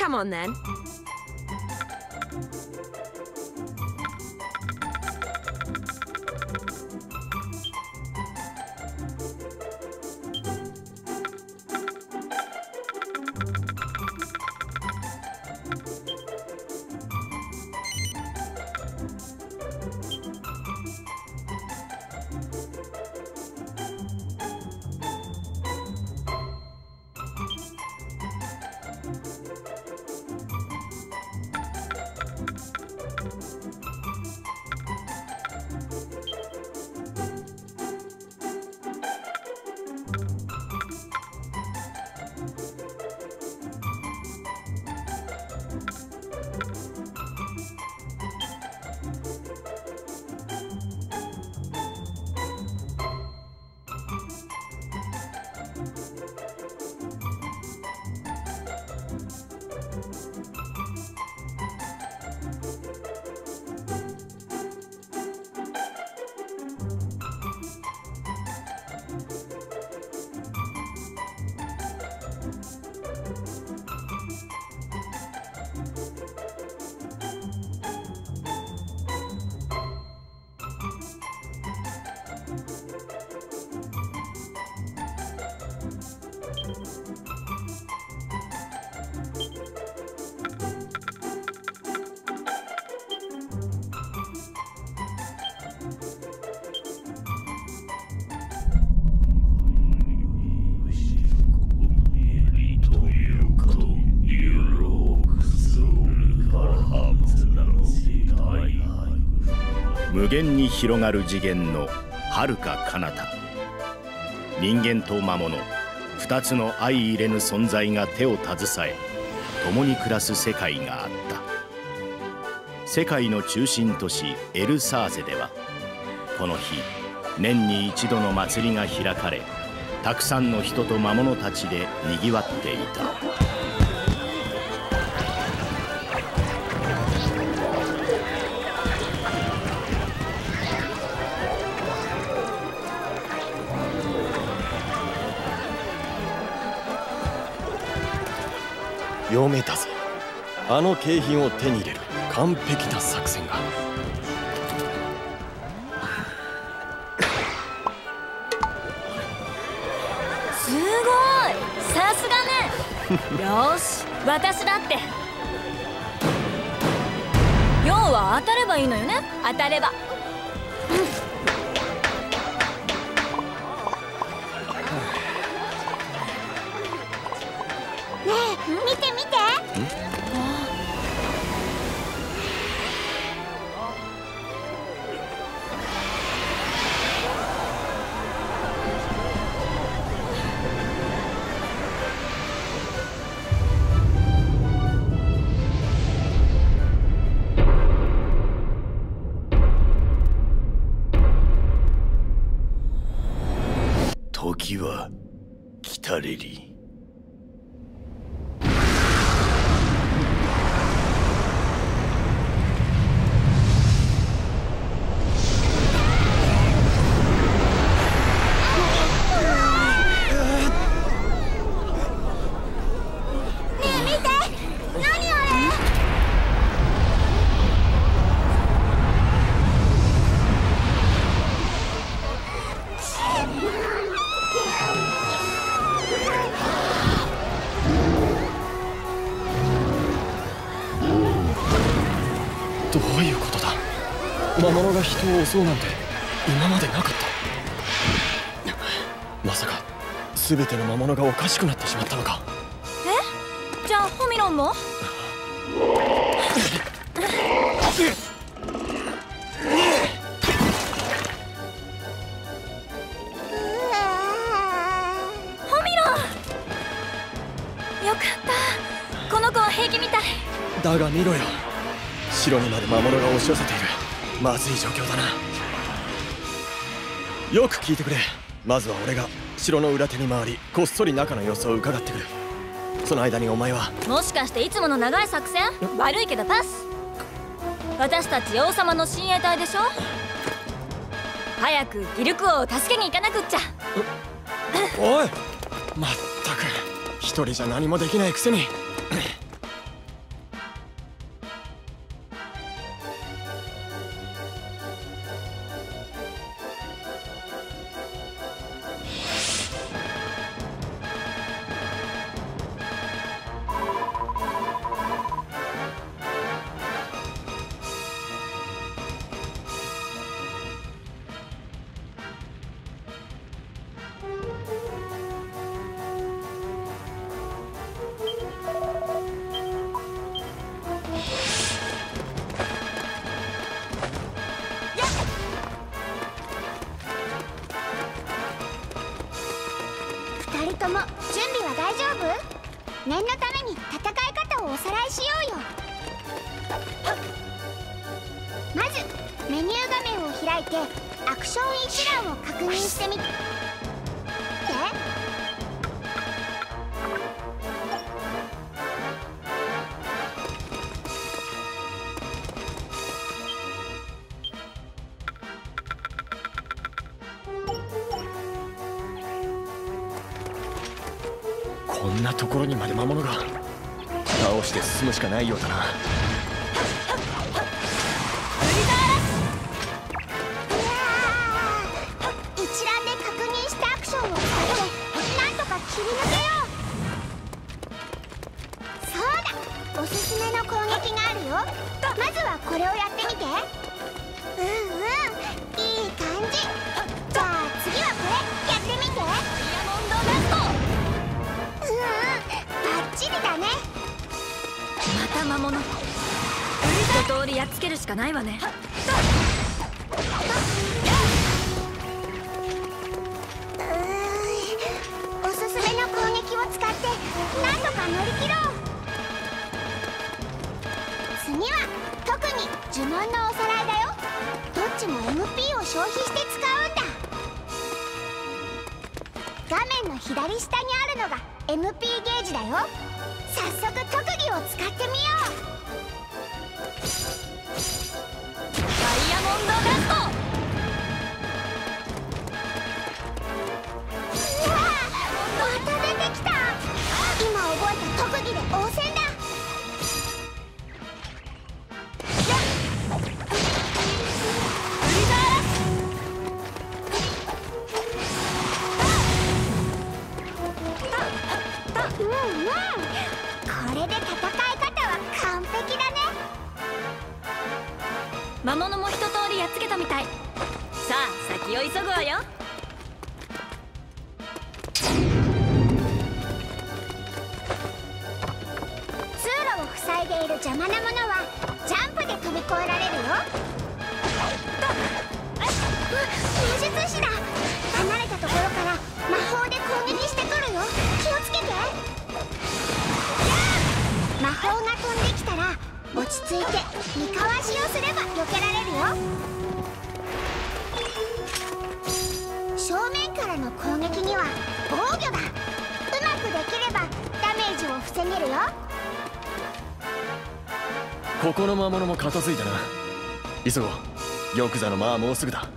Come on then. 限に広がる次元の遥か彼方人間と魔物二つの相入れぬ存在が手を携え共に暮らす世界があった世界の中心都市エルサーゼではこの日年に一度の祭りが開かれたくさんの人と魔物たちでにぎわっていた。読めたぞ。あの景品を手に入れる。完璧な作戦が。すごい。さすがね。よし私だって。要は当たればいいのよね。当たれば見て見て。魔物が人を襲うなんて今までなかった。まさか全ての魔物がおかしくなってしまったのか。え？じゃあホミロンも？よかった。この子は平気みたい。だが見ろよ。城にまで魔物が押し寄せているまずい状況だな。よく聞いてくれ。まずは俺が城の裏手に回りこっそり中の様子を伺ってくる。その間にお前は。もしかしていつもの長い作戦？悪いけどパス？私たち王様の親衛隊でしょ？早くギルク王を助けに行かなくっちゃ。おい！まったく。一人じゃ何もできないくせに面を開いてアクション一覧を確認してみて。こんなところにまで魔物が。倒して進むしかないようだな。しかないわね。うんうん。これで戦い方は完璧だね。魔物も一通りやっつけたみたい。さあ先を急ぐわよ。通路を塞いでいる邪魔なものはジャンプで飛び越えられるよ。う魔術師だ離れたところから魔法で攻撃してくるよ気をつけて。魔法が飛んできたら落ち着いて見かわしをすれば避けられるよ。正面からの攻撃には防御だ。うまくできればダメージを防げるよ。ここの魔物も片付いたな。急ごう。玉座の間はもうすぐだ。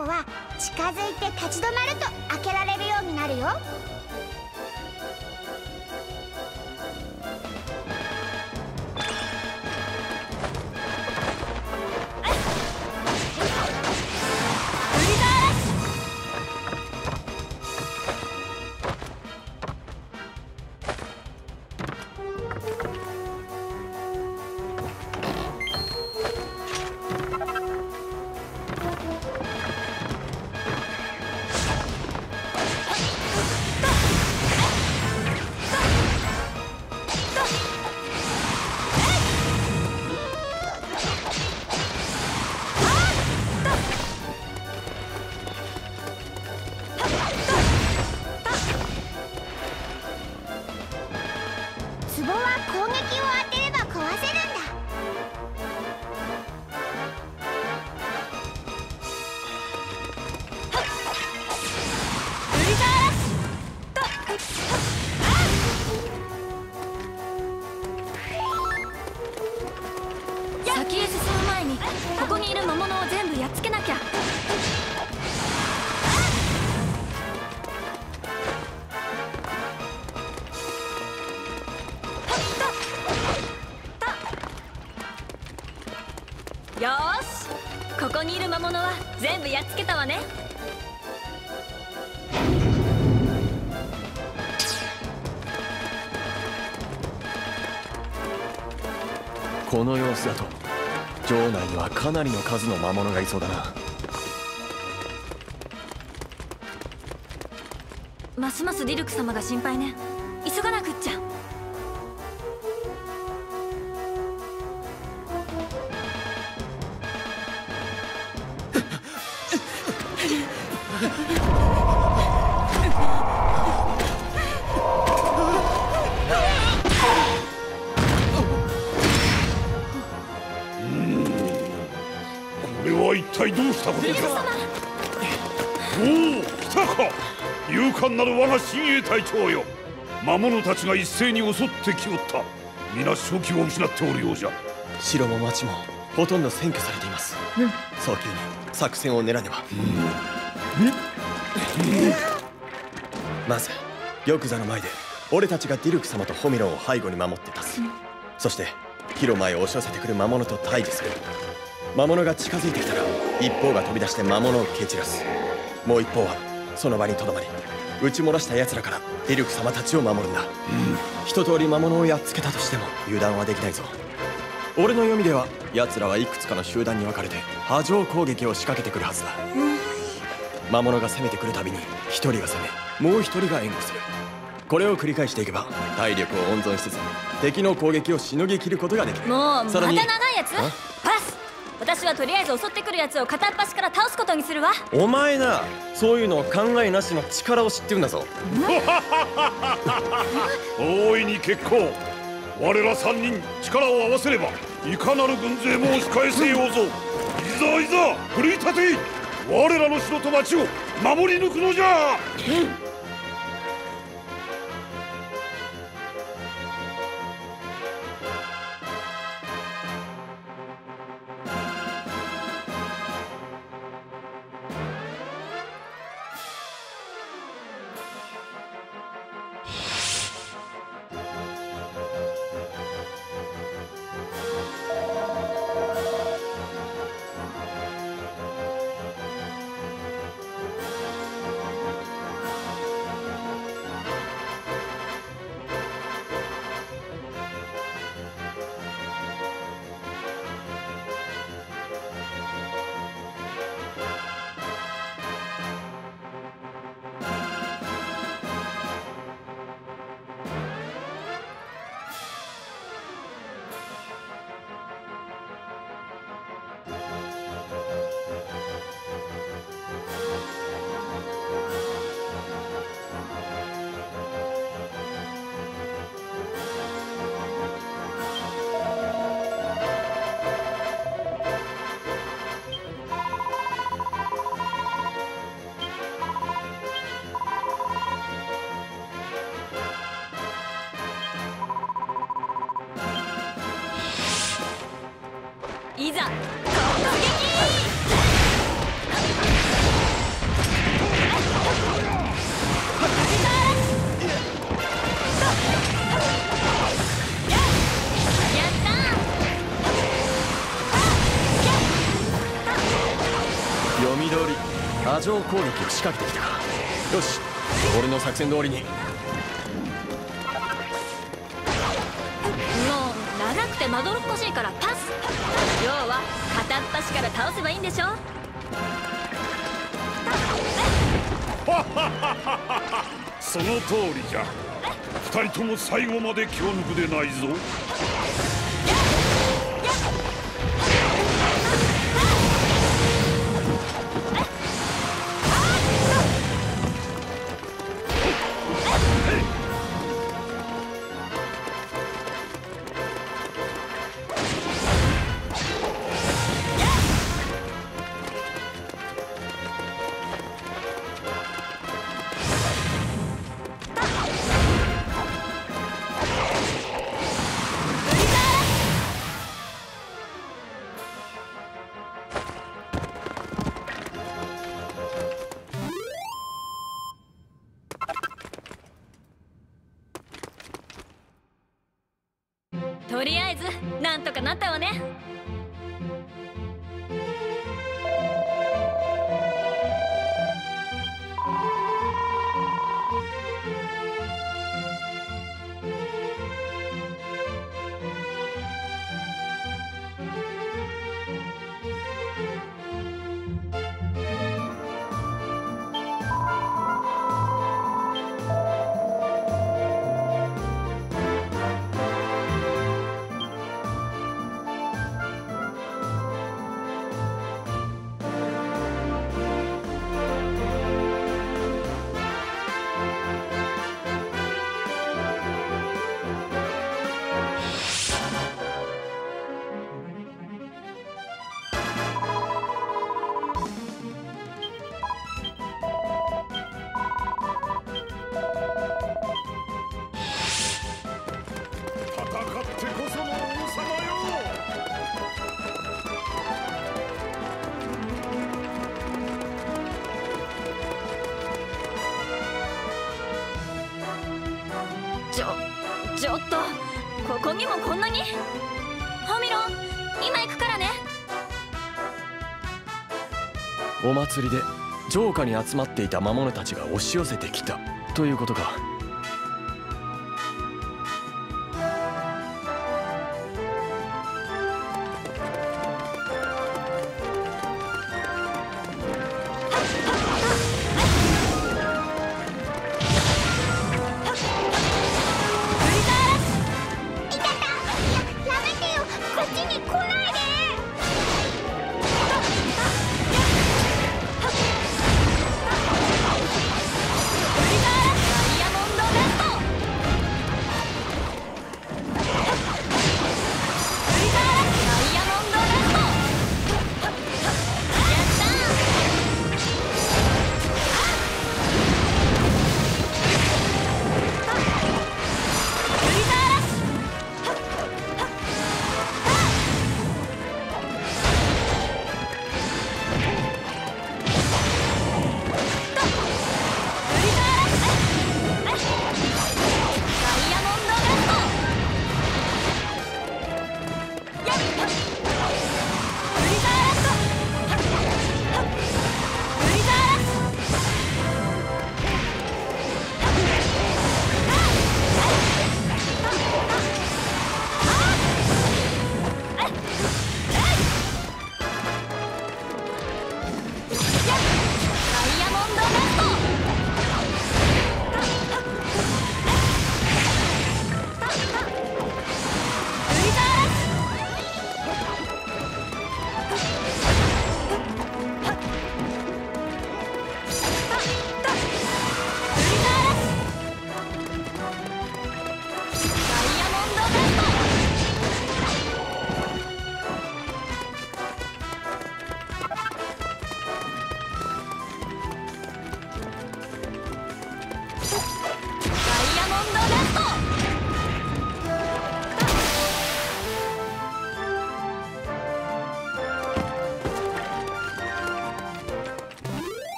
箱は近づいて立ち止まると開けられるようになるよ。この様子だと城内にはかなりの数の魔物がいそうだな。ますますディルク様が心配ね。魔物たちが一斉に襲ってきおった。皆正気を失っておるようじゃ。城も町もほとんど占拠されています、早急に作戦を練らねば、まず玉座の前で俺たちがディルク様とホミロンを背後に守って立つ、そして広間へ押し寄せてくる魔物と対峙する。魔物が近づいてきたら一方が飛び出して魔物を蹴散らす。もう一方はその場にとどまり撃ち漏らした奴らからディルク様たちを守るんだ、一通り魔物をやっつけたとしても油断はできないぞ。俺の読みでは奴らはいくつかの集団に分かれて波状攻撃を仕掛けてくるはずだ、魔物が攻めてくるたびに一人が攻めもう一人が援護する。これを繰り返していけば体力を温存しつつ敵の攻撃をしのぎ切ることができる。もうまた長いやつ？私はとりあえず襲ってくるやつを片っ端から倒すことにするわ。お前なそういうのを考えなしの力を知ってるんだぞ。大いに結構。我ら三人力を合わせればいかなる軍勢も押し返せようぞ。いざいざ奮い立て。我らの城と町を守り抜くのじゃいざやった読み通り波状攻撃を仕掛けてきたよし俺の作戦通りにっ端から倒せばいいんでしょ？その通りじゃ。二人とも最後まで気を抜くでないぞ。なったわね。ここにもこんなに。ホミロン今行くからね。お祭りで城下に集まっていた魔物たちが押し寄せてきた。ということか。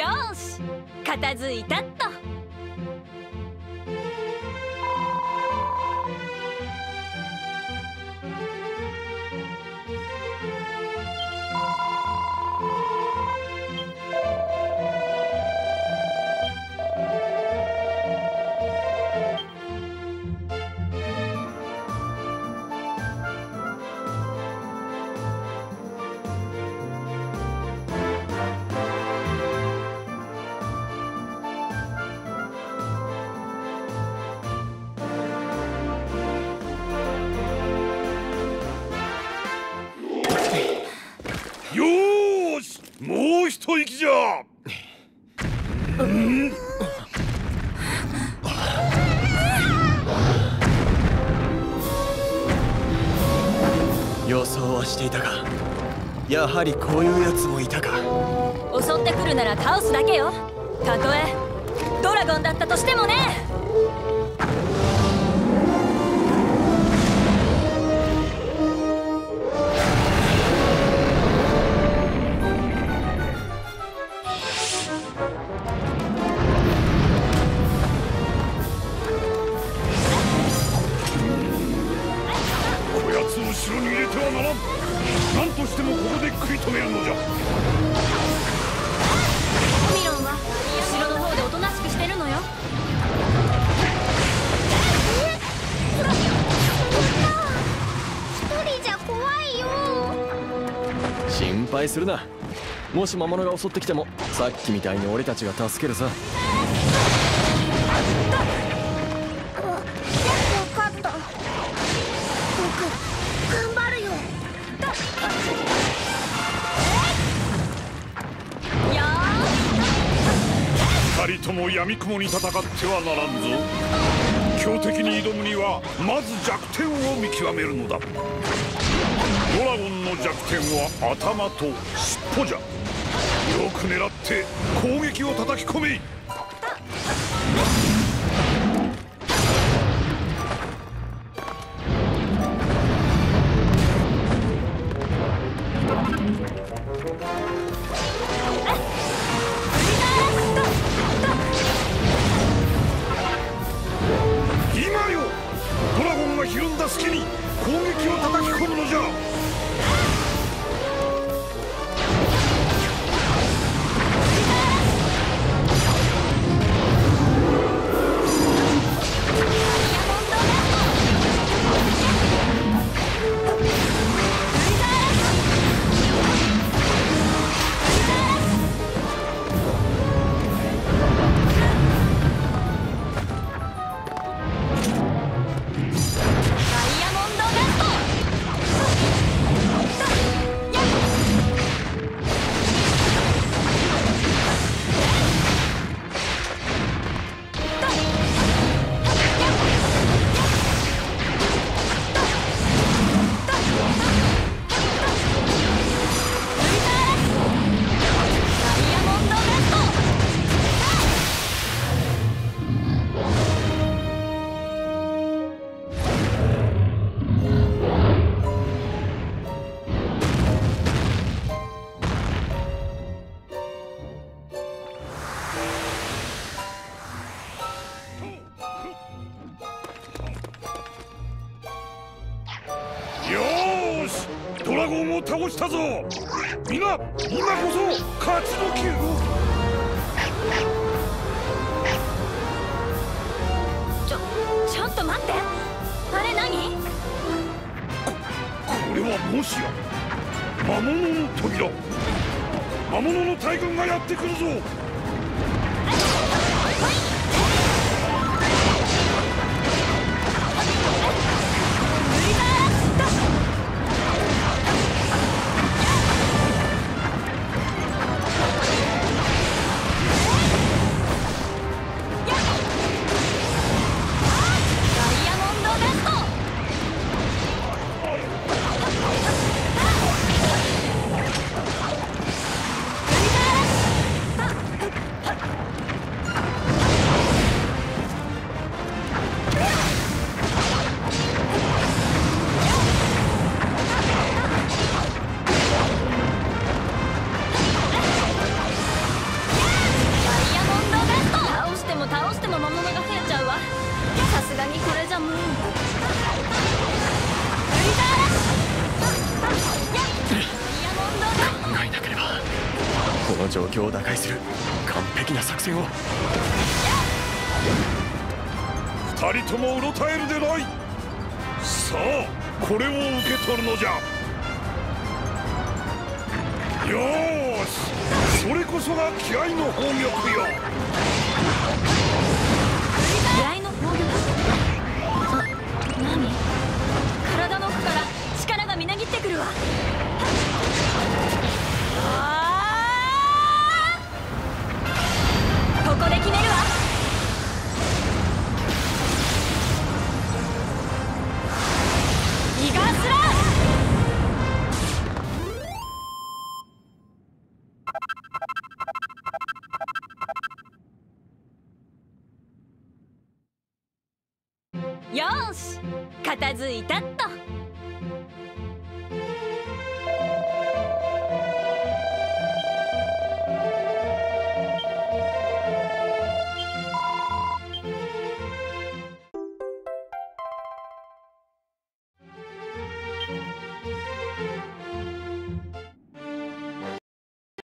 よし片付いたっと。一息じゃ。予想はしていたがやはりこういうやつもいたか。襲ってくるなら倒すだけよ。たとえ。ドラゴンだったとしてもねしてもここで食い止めるのじゃ。ミロンは城の方でおとなしくしてるのよ。一人じゃ怖いよ。心配するな。もし魔物が襲ってきてもさっきみたいに俺たちが助けるさ雲に戦ってはならんぞ。強敵に挑むにはまず弱点を見極めるのだ。ドラゴンの弱点は頭と尻尾じゃ。よく狙って攻撃を叩き込め。がやってくるぞ。人ともうろたえるでない。さあこれを受け取るのじゃ。よし。それこそが気合の宝玉よ。